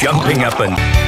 jumping up and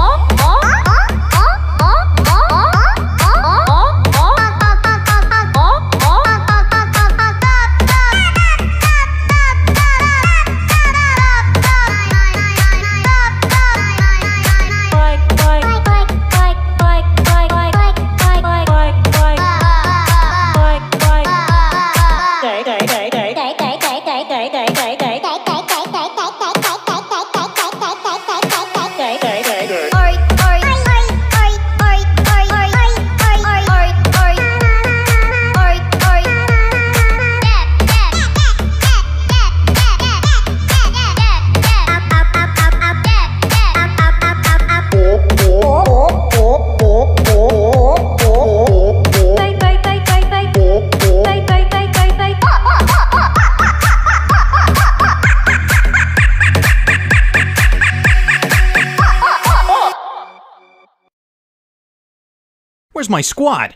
Where's my squad?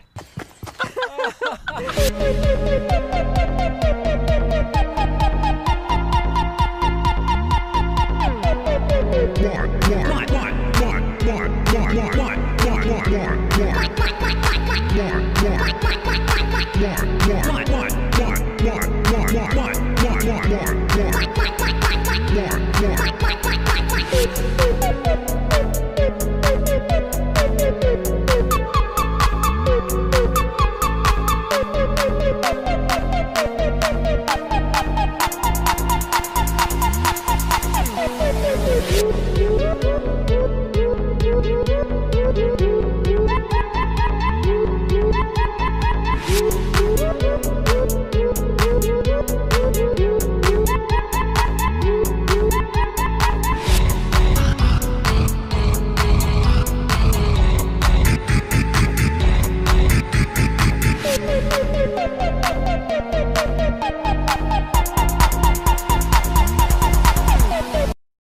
One.